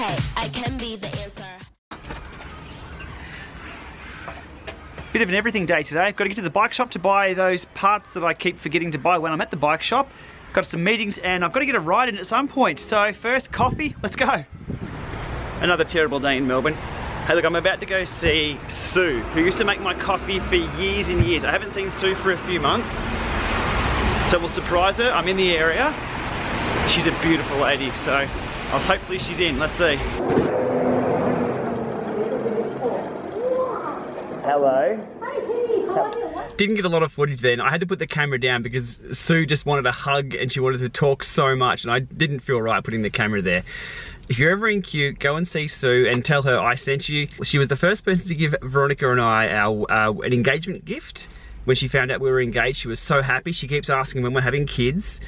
Hey, I can be the answer. Bit of an everything day today. I've got to get to the bike shop to buy those parts that I keep forgetting to buy when I'm at the bike shop. Got some meetings and I've got to get a ride in at some point. So first, coffee, let's go. Another terrible day in Melbourne. Hey look, I'm about to go see Sue, who used to make my coffee for years and years. I haven't seen Sue for a few months. So we'll surprise her, I'm in the area. She's a beautiful lady, so I'll hopefully she's in, let's see. Hello. Didn't get a lot of footage then. I had to put the camera down because Sue just wanted a hug and she wanted to talk so much and I didn't feel right putting the camera there. If you're ever in Cute, go and see Sue and tell her I sent you. She was the first person to give Veronica and I our uh, an engagement gift. When she found out we were engaged, she was so happy. She keeps asking when we're having kids.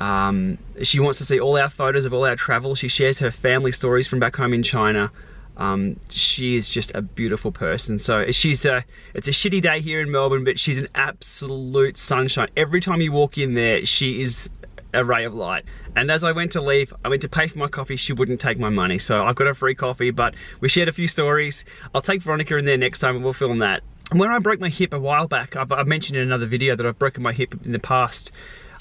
Um, she wants to see all our photos of all our travel. She shares her family stories from back home in China. Um, she is just a beautiful person. So she's a, it's a shitty day here in Melbourne, but she's an absolute sunshine. Every time you walk in there, she is a ray of light. And as I went to leave, I went to pay for my coffee, she wouldn't take my money. So I've got a free coffee, but we shared a few stories. I'll take Veronica in there next time and we'll film that. When I broke my hip a while back, I've, I've mentioned in another video that I've broken my hip in the past.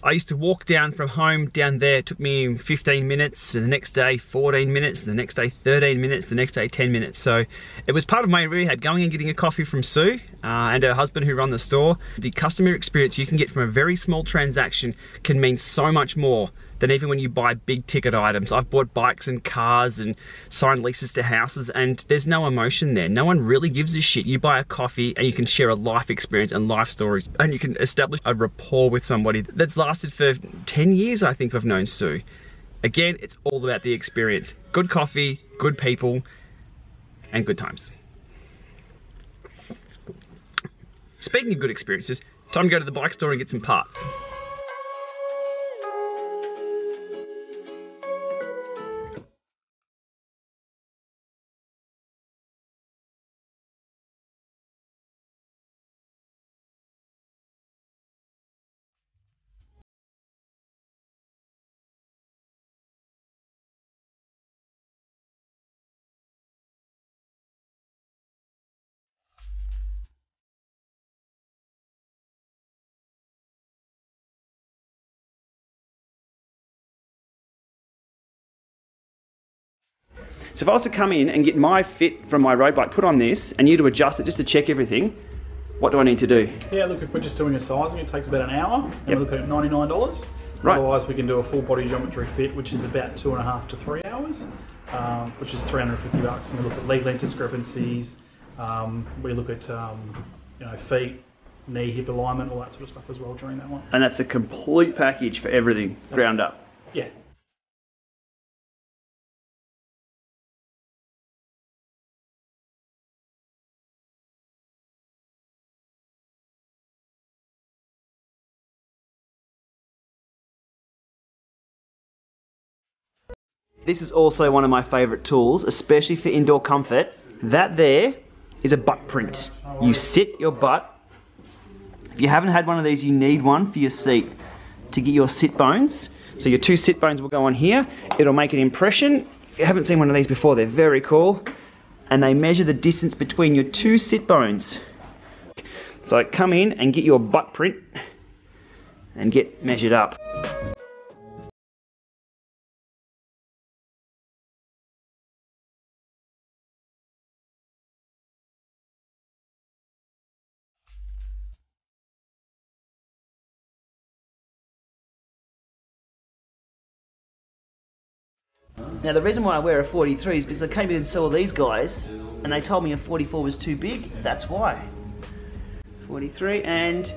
I used to walk down from home down there, it took me 15 minutes, and the next day 14 minutes, and the next day 13 minutes, the next day 10 minutes. So it was part of my rehab, going and getting a coffee from Sue uh, and her husband who run the store. The customer experience you can get from a very small transaction can mean so much more than even when you buy big ticket items. I've bought bikes and cars and signed leases to houses and there's no emotion there. No one really gives a shit. You buy a coffee and you can share a life experience and life stories and you can establish a rapport with somebody that's lasted for 10 years I think I've known Sue. Again, it's all about the experience. Good coffee, good people, and good times. Speaking of good experiences, time to go to the bike store and get some parts. So if I was to come in and get my fit from my road bike, put on this, and you to adjust it just to check everything, what do I need to do? Yeah, look, if we're just doing a sizing, it takes about an hour, and Yep. we're looking at $99. Right. Otherwise, we can do a full body geometry fit, which is about two and a half to three hours, um, which is 350 bucks. And we look at leg length discrepancies, um, we look at um, you know feet, knee, hip alignment, all that sort of stuff as well during that one. And that's the complete package for everything, ground up. Yeah. This is also one of my favourite tools, especially for indoor comfort. That there is a butt print. You sit your butt. If you haven't had one of these, you need one for your seat to get your sit bones. So your two sit bones will go on here. It'll make an impression. If you haven't seen one of these before, they're very cool. And they measure the distance between your two sit bones. So come in and get your butt print and get measured up. Now the reason why I wear a 43 is because I came in and saw these guys and they told me a 44 was too big. That's why. 43 and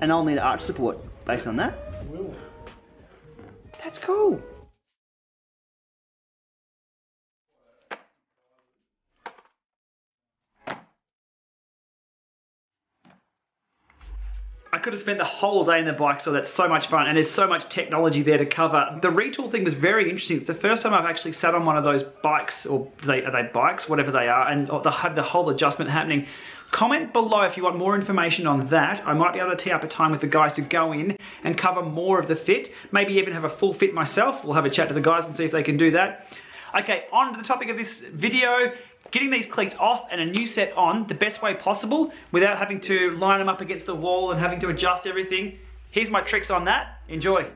and I'll need arch support based on that. That's cool. Could have spent the whole day in the bike store. That's so much fun, and there's so much technology there to cover. The Retül thing was very interesting. It's the first time I've actually sat on one of those bikes, or they, are they bikes, whatever they are, and the, had the whole adjustment happening. Comment below if you want more information on that. I might be able to tee up a time with the guys to go in and cover more of the fit. Maybe even have a full fit myself. We'll have a chat to the guys and see if they can do that. Okay, on to the topic of this video, getting these cleats off and a new set on the best way possible without having to line them up against the wall and having to adjust everything. Here's my tricks on that. Enjoy.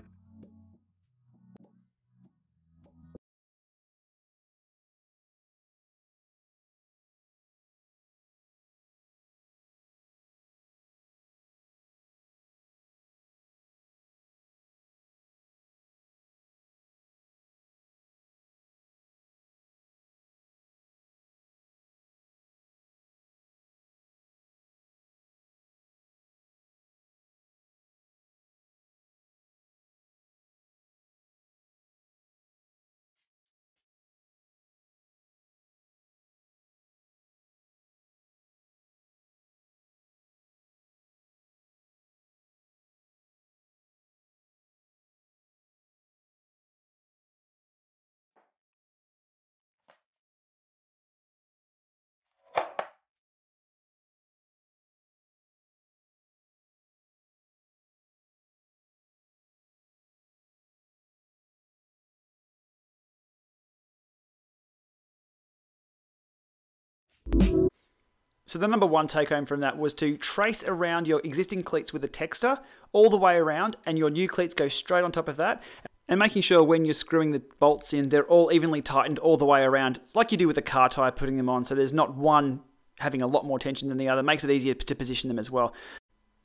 So the number one take home from that was to trace around your existing cleats with a texter all the way around and your new cleats go straight on top of that. And making sure when you're screwing the bolts in, they're all evenly tightened all the way around. It's like you do with a car tire putting them on, so there's not one having a lot more tension than the other. Makes it easier to position them as well.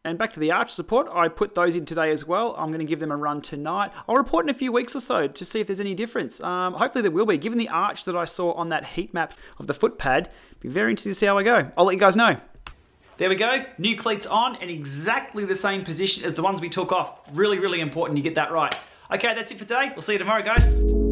And back to the arch support, I put those in today as well. I'm going to give them a run tonight. I'll report in a few weeks or so to see if there's any difference. Um, hopefully there will be. Given the arch that I saw on that heat map of the foot pad, be very interesting to see how I go. I'll let you guys know. There we go, new cleats on and exactly the same position as the ones we took off. Really, really important you get that right. Okay, that's it for today. We'll see you tomorrow, guys.